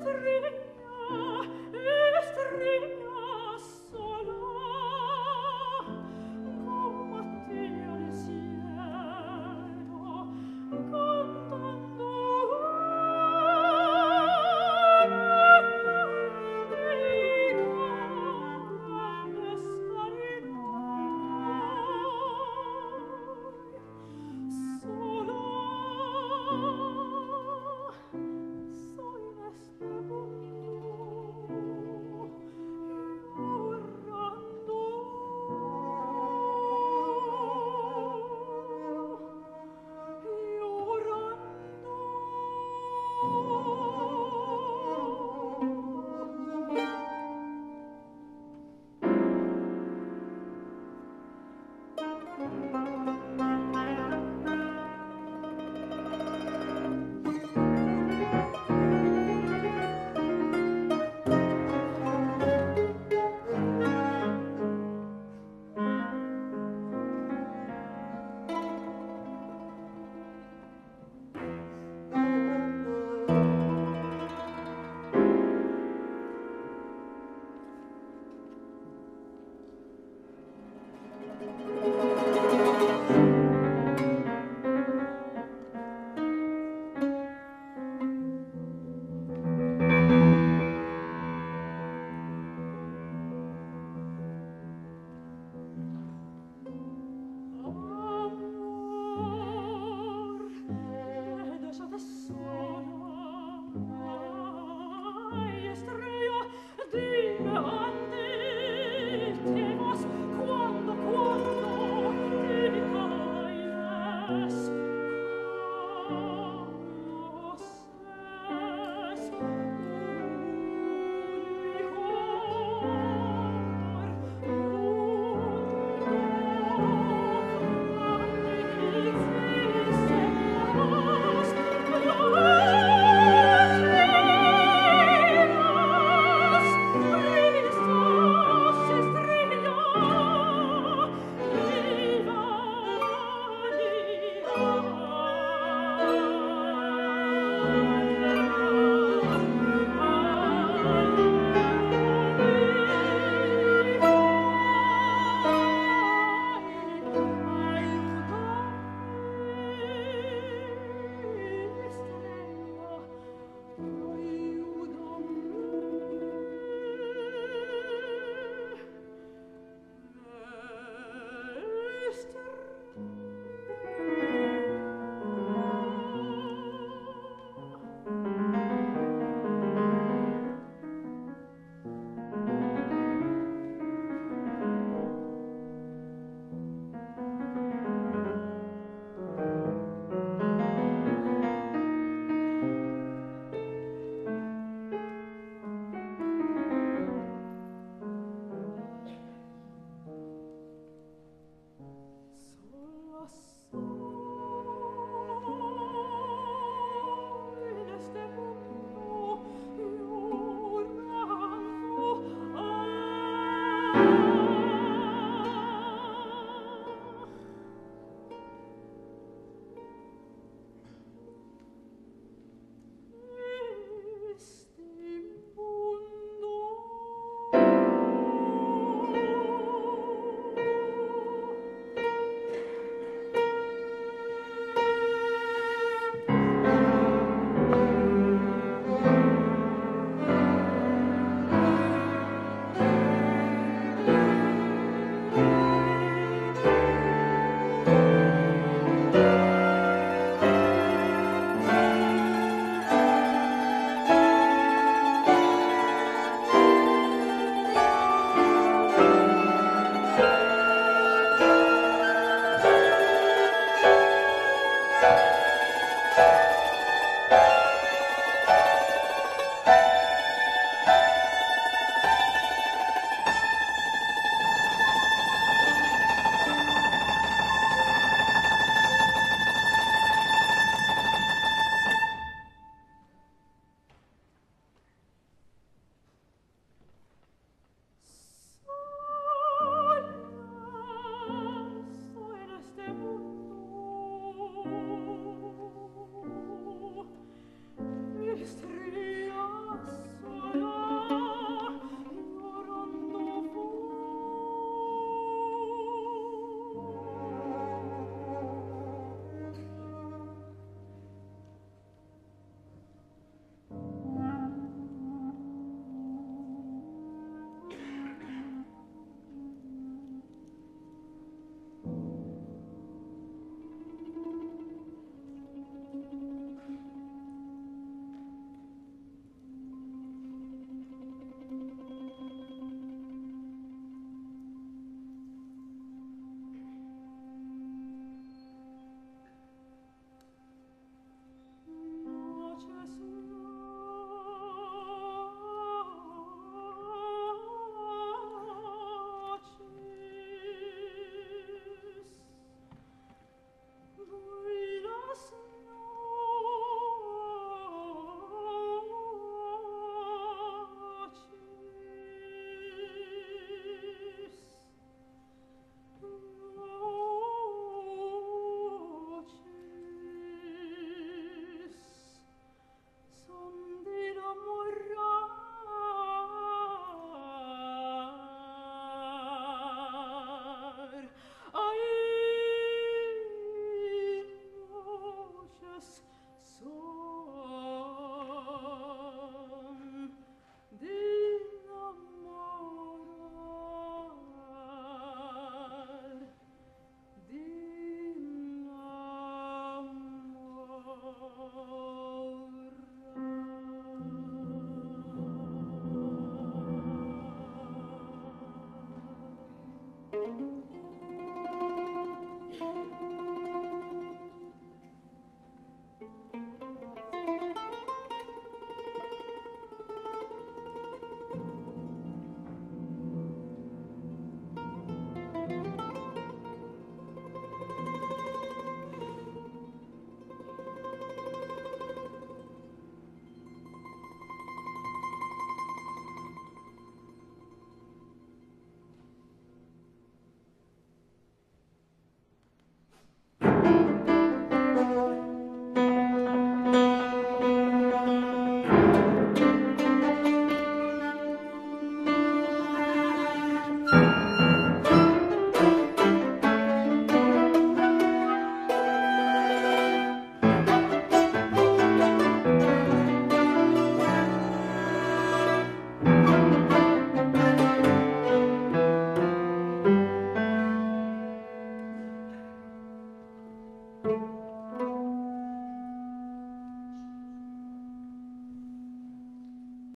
strette